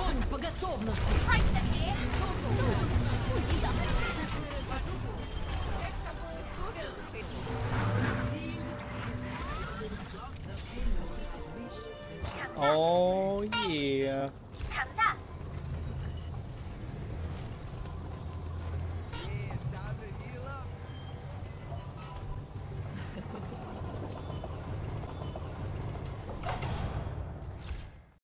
Огонь по готовности! Oh yeah.